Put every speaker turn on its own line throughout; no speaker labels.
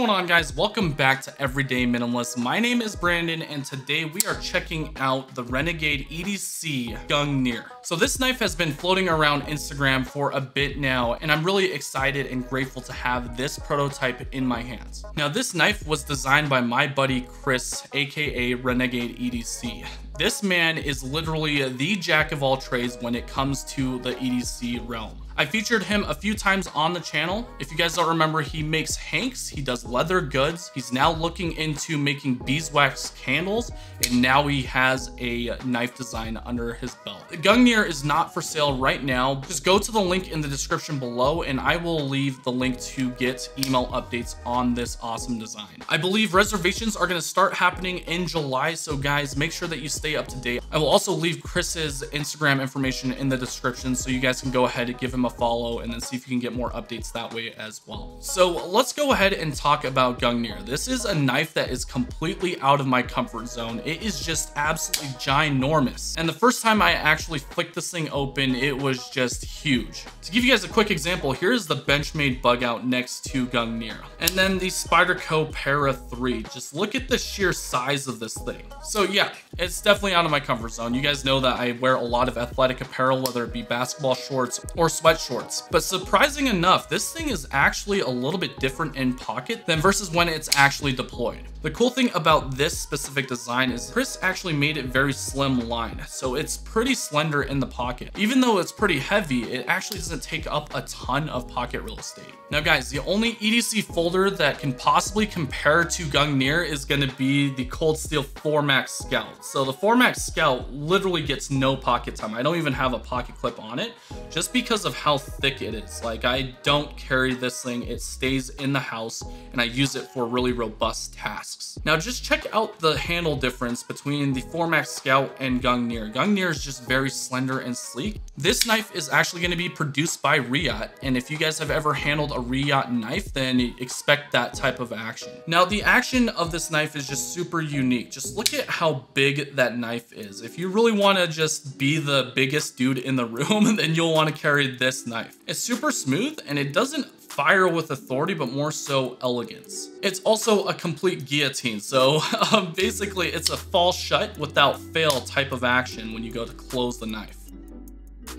Going on guys? Welcome back to Everyday Minimalist. My name is Brandon and today we are checking out the Renegade EDC Gungnir. So this knife has been floating around Instagram for a bit now and I'm really excited and grateful to have this prototype in my hands. Now this knife was designed by my buddy Chris aka Renegade EDC. This man is literally the jack of all trades when it comes to the EDC realm. I featured him a few times on the channel. If you guys don't remember, he makes hanks, he does leather goods. He's now looking into making beeswax candles, and now he has a knife design under his belt. The Gungnir is not for sale right now. Just go to the link in the description below, and I will leave the link to get email updates on this awesome design. I believe reservations are gonna start happening in July, so guys, make sure that you stay up to date. I will also leave Chris's Instagram information in the description so you guys can go ahead and give him a follow and then see if you can get more updates that way as well. So let's go ahead and talk about Gungnir. This is a knife that is completely out of my comfort zone. It is just absolutely ginormous. And the first time I actually flicked this thing open, it was just huge. To give you guys a quick example, here's the Benchmade bug out next to Gungnir. And then the Spyderco Para 3. Just look at the sheer size of this thing. So yeah, it's definitely out of my comfort zone. You guys know that I wear a lot of athletic apparel, whether it be basketball shorts or sweat shorts. But surprising enough, this thing is actually a little bit different in pocket than versus when it's actually deployed. The cool thing about this specific design is Chris actually made it very slim line, so it's pretty slender in the pocket. Even though it's pretty heavy, it actually doesn't take up a ton of pocket real estate. Now guys, the only EDC folder that can possibly compare to Gungnir is going to be the Cold Steel 4MAX Scout. So the 4MAX Scout literally gets no pocket time. I don't even have a pocket clip on it just because of how thick it is. Like I don't carry this thing, it stays in the house and I use it for really robust tasks. Now just check out the handle difference between the 4MAX Scout and Gungnir. Gungnir is just very slender and sleek. This knife is actually going to be produced by Reate, and if you guys have ever handled a Reate knife, then expect that type of action. Now the action of this knife is just super unique. Just look at how big that knife is. If you really want to just be the biggest dude in the room, then you'll want to carry this knife. It's super smooth and it doesn't fire with authority, but more so elegance. It's also a complete guillotine, so um, basically it's a fall shut without fail type of action when you go to close the knife.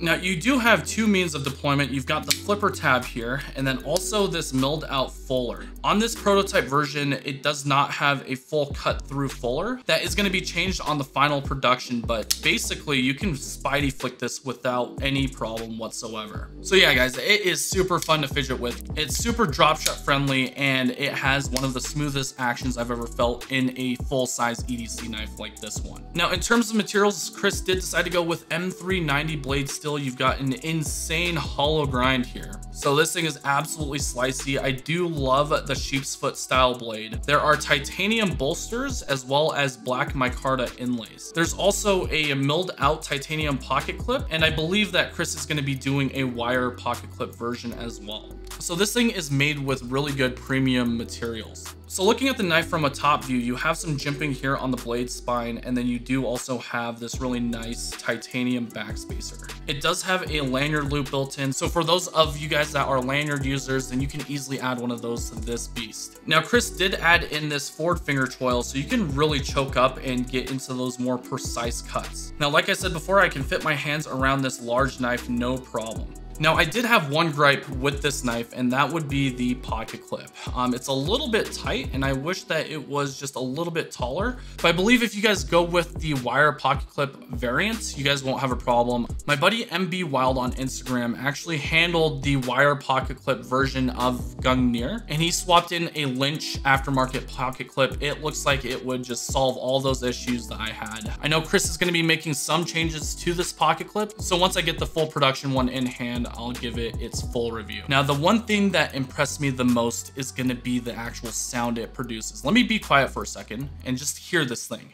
Now you do have two means of deployment. You've got the flipper tab here, and then also this milled out fuller. On this prototype version, it does not have a full cut through fuller. That is gonna be changed on the final production, but basically you can spidey flick this without any problem whatsoever. So yeah, guys, it is super fun to fidget with. It's super drop shut friendly, and it has one of the smoothest actions I've ever felt in a full size EDC knife like this one. Now, in terms of materials, Chris did decide to go with M390 blade steel you've got an insane hollow grind here. So this thing is absolutely slicey. I do love the sheep's foot style blade. There are titanium bolsters as well as black micarta inlays. There's also a milled out titanium pocket clip, and I believe that Chris is gonna be doing a wire pocket clip version as well. So this thing is made with really good premium materials. So looking at the knife from a top view, you have some jimping here on the blade spine, and then you do also have this really nice titanium backspacer. It does have a lanyard loop built in, so for those of you guys that are lanyard users, then you can easily add one of those to this beast. Now Chris did add in this forward finger choil, so you can really choke up and get into those more precise cuts. Now like I said before, I can fit my hands around this large knife no problem. Now I did have one gripe with this knife and that would be the pocket clip. Um, it's a little bit tight and I wish that it was just a little bit taller. But I believe if you guys go with the wire pocket clip variant, you guys won't have a problem. My buddy MB Wild on Instagram actually handled the wire pocket clip version of Gungnir and he swapped in a Lynch aftermarket pocket clip. It looks like it would just solve all those issues that I had. I know Chris is going to be making some changes to this pocket clip. So once I get the full production one in hand, I'll give it its full review. Now, the one thing that impressed me the most is gonna be the actual sound it produces. Let me be quiet for a second and just hear this thing.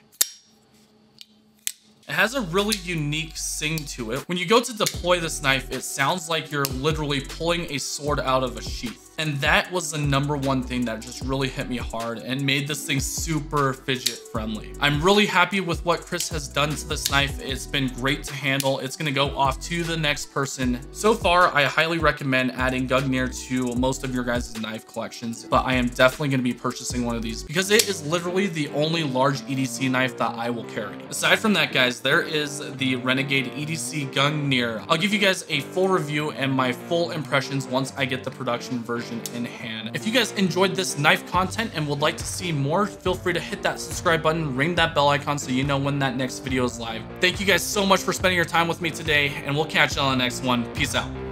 It has a really unique sing to it. When you go to deploy this knife, it sounds like you're literally pulling a sword out of a sheath. And that was the number one thing that just really hit me hard and made this thing super fidget friendly. I'm really happy with what Chris has done to this knife. It's been great to handle. It's gonna go off to the next person. So far, I highly recommend adding Gungnir to most of your guys' knife collections, but I am definitely gonna be purchasing one of these because it is literally the only large EDC knife that I will carry. Aside from that, guys, there is the Renegade EDC Gungnir. I'll give you guys a full review and my full impressions once I get the production version in hand. If you guys enjoyed this knife content and would like to see more, feel free to hit that subscribe button, ring that bell icon so you know when that next video is live. Thank you guys so much for spending your time with me today, and we'll catch you on the next one. Peace out.